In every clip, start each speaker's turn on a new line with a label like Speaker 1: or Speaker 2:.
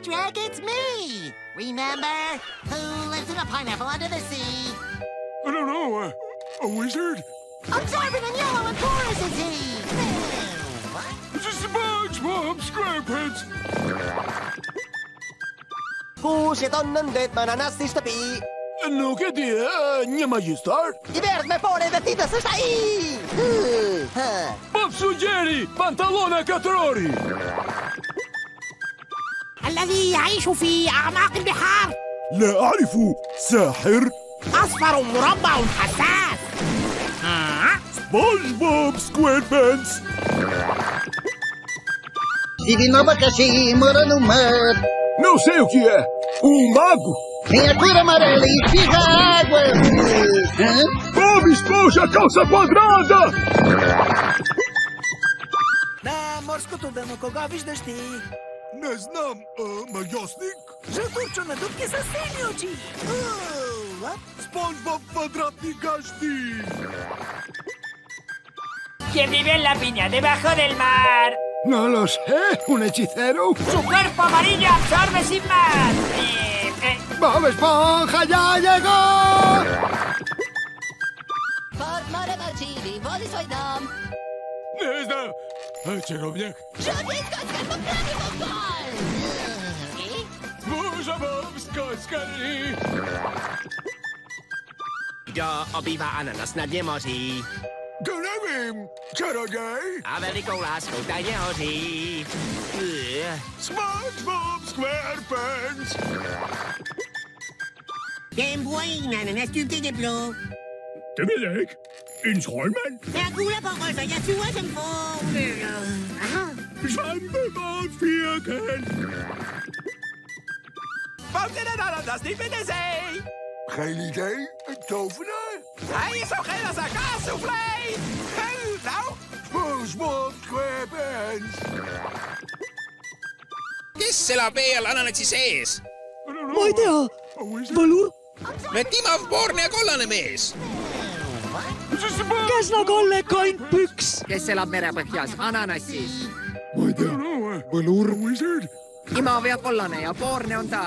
Speaker 1: Patrick, it's me! Remember? Who lives in a pineapple under the sea?
Speaker 2: I don't know. Uh, a wizard?
Speaker 1: Observant and yellow and porous is he!
Speaker 2: It's just a SpongeBob SquarePants!
Speaker 3: Kus je to nëndet më
Speaker 2: uh, nanas të shtëpi? Nuk e di, një magjistar?
Speaker 3: I bërë me pore dhe ti
Speaker 2: të sështë ai! Pop sugjeri, pantalona katërori!
Speaker 4: الذي يعيش في أعماق البحار
Speaker 2: لا أعرف ساحر
Speaker 4: أصفر مربع حساس آه.
Speaker 2: سبونج بوب سكويربانس
Speaker 5: Vive no abacaxi, mora no mar.
Speaker 2: Não sei o que é. Um mago?
Speaker 5: Tem a cor amarela e fica água. Hã?
Speaker 2: Bob Esponja Calça Quadrada!
Speaker 6: Na morsku dano kogo deszty.
Speaker 2: Не знам, а, магиосник?
Speaker 6: Że turczą na dupkie za ci.
Speaker 2: Спонж Боб Квадратный Гашти!
Speaker 4: ¿Quién vive en la piña debajo del mar?
Speaker 2: No lo sé, un hechicero.
Speaker 4: Su cuerpo amarillo absorbe sin más. Eh, eh,
Speaker 2: Bob Esponja ya llegó!
Speaker 1: Portmore Marcini, woli swój dom! Hej, čarovněk! Čarovněcká
Speaker 2: skarboplany bombol! mám, skočkaný!
Speaker 7: Kdo obývá ananas na dně moří?
Speaker 2: To nevím, čaroděj!
Speaker 7: A velikou láskou tajně hoří. Smart
Speaker 2: Bob Squarepants!
Speaker 4: Ten bojí na nanastu
Speaker 2: de bleu. Ty mi En troldmand?
Speaker 4: Hercule forholder jeg ture som vågen. Svampe
Speaker 2: og firkant.
Speaker 6: Warum denn dann anders? das nicht mit der See?
Speaker 2: Geen idee. Een tovenaar?
Speaker 6: Hij is ook geen als een gaassoufflé. Nou?
Speaker 2: Spoelsmond, kweepens.
Speaker 8: kes elab vee all ananatsi sees?
Speaker 2: ma ei tea.
Speaker 8: Võlu? Timov, Borne kollane mees
Speaker 6: kes nagu on Kalle Kantpüks?
Speaker 9: kes elab merepõhjas, ananassis?
Speaker 2: ma ei tea, võlur.
Speaker 9: ima peab kollane ja poorne on ta.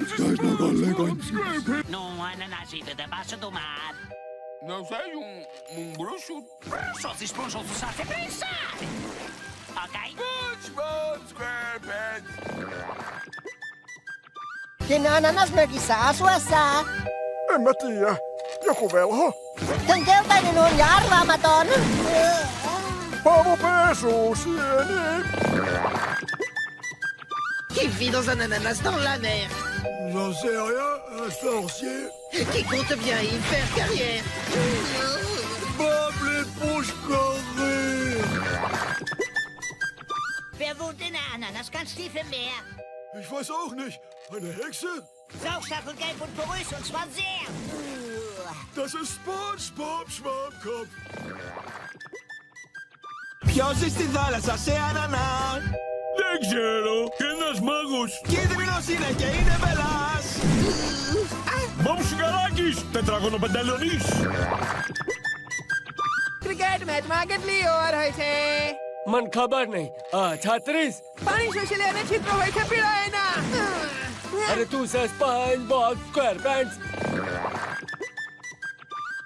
Speaker 2: kes nagu on Kalle Kantpüks?
Speaker 4: no ananassi tõdeb asja tumat.
Speaker 2: Não sei, um, um bruxo.
Speaker 4: Bruxos, esponjos do saco é prensar. Ok?
Speaker 2: SpongeBob SquarePants.
Speaker 3: Kinananas mägi saa sua saa.
Speaker 2: En mä tiedä. Joku velho.
Speaker 3: Tän keltainen on ja arvaamaton.
Speaker 2: Paavo Pesu, sieni.
Speaker 9: Qui vit dans un ananas dans la mer
Speaker 2: J'en sais rien, un sorcier.
Speaker 9: Qui compte bien y faire carrière
Speaker 2: Bob l'éponge carrée.
Speaker 4: Wer wohnt in der Ananas ganz tief im Meer?
Speaker 2: Ich weiß auch nicht. Eine Hexe?
Speaker 4: Saugstachelgelb und porös und zwar sehr.
Speaker 2: Das ist SpongeBob Schwammkopf.
Speaker 6: Ποιος στη θάλασσα σε ανανά
Speaker 2: Δεν ξέρω, ένας μάγος.
Speaker 6: Κίτρινος είναι και είναι μπελάς
Speaker 2: Μόμψου καλάκης,
Speaker 9: τετράγωνο Cricket matchમાં કેટલી ઓવર હોય છે
Speaker 6: મન ખબર Α, છત્રીસ
Speaker 9: પાણી શોષી લે અને છિદ્રો હોય છે પીળા એના
Speaker 6: અરે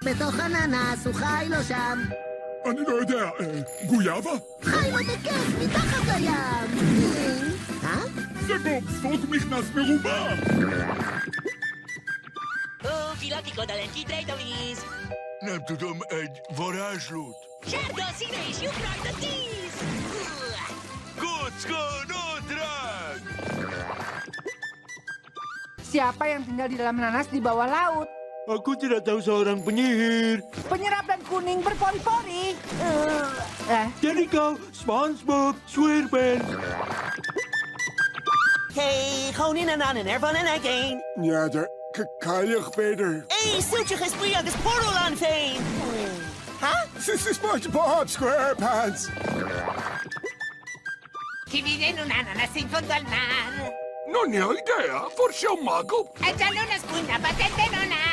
Speaker 1: בתוך אננס הוא חי לו שם.
Speaker 2: אני לא יודע, אה, גויאבה?
Speaker 1: חי לו בכיף מתחת לים. אה?
Speaker 2: זה בובספוג מכנס מרובע.
Speaker 4: Oh, filatico da lentitreitolis.
Speaker 2: Nem tudom, egy varázslót.
Speaker 4: Sárga, színe és lyuk rajta tíz.
Speaker 2: Kocka nadrág!
Speaker 9: siapa yang tinggal di dalam nanas di bawah laut
Speaker 6: Aku tidak tahu seorang penyihir
Speaker 9: penyerap dan kuning berpori-pori Eh, eh
Speaker 6: Jadi kau SpongeBob SquarePants
Speaker 10: Hey, gewoon in en aan en ervan en again.
Speaker 2: Ja, de kan je beter.
Speaker 10: Hey, portal aan fame. Huh?
Speaker 2: This is SpongeBob SquarePants.
Speaker 4: Chi vive in un ananas in fondo al mar.
Speaker 2: Non ne ho idea, forse è un mago.
Speaker 4: È giallo una spugna, patente non ha.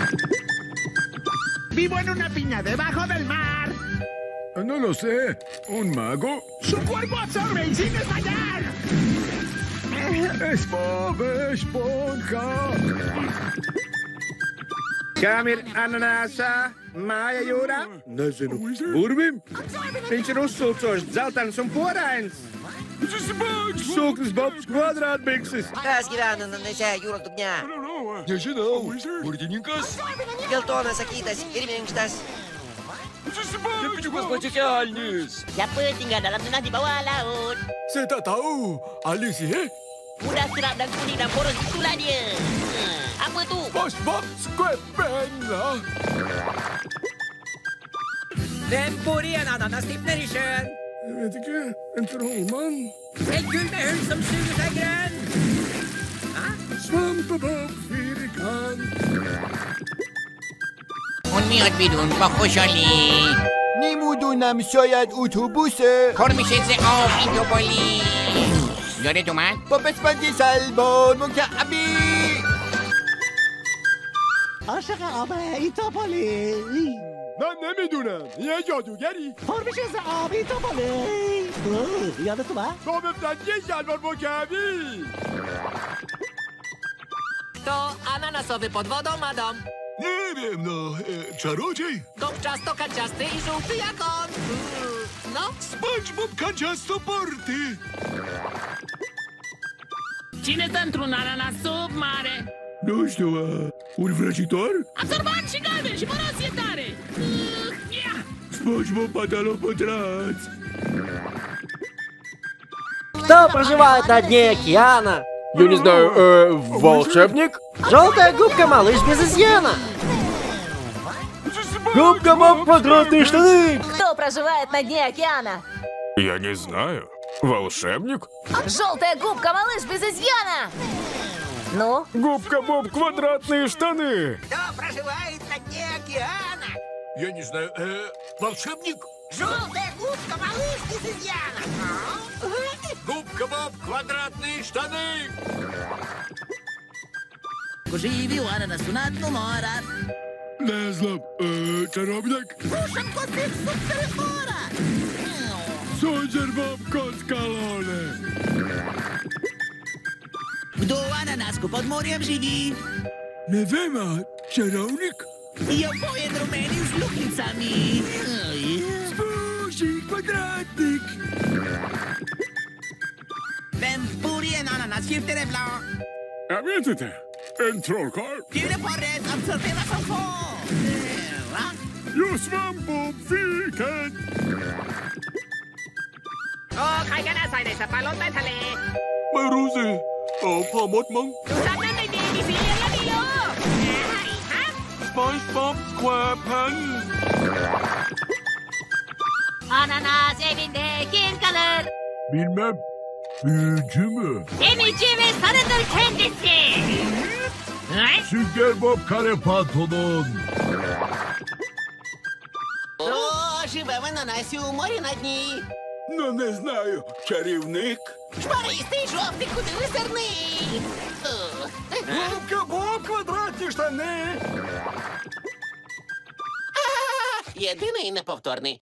Speaker 4: Vivo en una piña debajo del mar.
Speaker 2: No lo sé. ¿Un mago?
Speaker 4: Su cuerpo absorbe y sin desmayar.
Speaker 2: Es Bob Esponja.
Speaker 7: Kamil ananasa, Maja Jura. Nezinu. Burvim. Viņš ir uzsūcošs dzeltens un porains. Sūklis Bobs kvadrātbikses.
Speaker 3: Kas namuose jūros dugne?
Speaker 2: Nežinau, burdininkas.
Speaker 3: Geltonas akytas ir minkštas.
Speaker 6: Jepičiukas patikelnis.
Speaker 10: Siapa tinggal dalam tanah di bawah laut?
Speaker 2: Saya tak tahu. Alis, eh?
Speaker 10: Mudah serap dan kuning dan boros itulah dia. Apa tu?
Speaker 2: SpongeBob SquarePants lah.
Speaker 7: Temporian Ananas Deep Narration. Jag tycker
Speaker 2: inte det är roman. Hej,
Speaker 7: gud, jag som suget grön. اون میاد بیرون
Speaker 2: با خوشحالی.
Speaker 1: نمی‌دونم شاید اتوبوسه.
Speaker 6: کار میشه ز
Speaker 1: آب این دوبالی یادت اومد؟
Speaker 6: با بسپندی سلبان مکعبی.
Speaker 3: عاشق آبه این
Speaker 2: توپالی من نمی‌دونم. یه جادوگری.
Speaker 3: کار میشه ز آب این
Speaker 2: توپالی یادت اومد؟ با بسپندی سلبان مکعبی.
Speaker 10: To ananasowy pod wodą, madam.
Speaker 2: Nie wiem, no, e, czarodziej?
Speaker 10: Gąbczasto, kanciasty i żółty jak on. Mm, No,
Speaker 2: SpongeBob kanciasto porty
Speaker 10: cine dă într-un ananas sub mare?
Speaker 2: Nu știu, uh, un vrăjitor?
Speaker 10: Absorbat și galben și măros e tare. Mm, ia!
Speaker 2: SpongeBob pantalon пătraț
Speaker 3: Кто проживает на дне океана?
Speaker 6: Я не знаю, э, волшебник?
Speaker 3: Желтая губка малыш без изъяна.
Speaker 6: Губка Боб квадратные штаны.
Speaker 9: Кто проживает на дне океана?
Speaker 2: Я не знаю. Волшебник?
Speaker 9: Желтая губка, малыш без изъяна! Ну,
Speaker 6: Губка Боб квадратные штаны.
Speaker 4: Кто проживает на дне океана?
Speaker 2: Я не знаю. Э, волшебник?
Speaker 4: Желтая губка, малыш без изъяна.
Speaker 2: Губка Боб квадратные штаны
Speaker 10: Pożywił ananasu nad numora.
Speaker 2: Не знаю. Э, czarownik?
Speaker 10: Ruszam kostek subterfora.
Speaker 2: Soldier Bob Koskalone
Speaker 10: W dół ananasku pod murem żywi.
Speaker 2: Nie wiem, a czarownik?
Speaker 10: I oboje drumeni z luknicami. Oj.
Speaker 2: Spójrz,
Speaker 10: Historien ananas det
Speaker 2: blå. Jag vet inte. En trollkarl.
Speaker 10: Skriv det på rätt absorbera som få. Va?
Speaker 2: Jag svamp om fiken.
Speaker 4: โอ้ใครก็น่าใส่ในสับปะรดใต้ทะเล
Speaker 2: ไม่รู้สิเออพ่อมดมั้ง
Speaker 4: ดูทำนั้นไม่ดีมีสีเลี้ยงแล้วดิลูกไอ้ฮะ
Speaker 2: Spice Bob Squarepants
Speaker 9: アナナー
Speaker 2: ゼビンで金カルビンメン Büyücü mü?
Speaker 9: Emici ve sarıdır kendisi.
Speaker 2: Sünger Bob kare pantolon.
Speaker 3: О, живем ананасі у морі на дні.
Speaker 2: Ну, не знаю. Чарівник?
Speaker 3: Шпаристий жовтий куди
Speaker 2: Губка Боб квадратні штани.
Speaker 3: Єдиний і неповторний.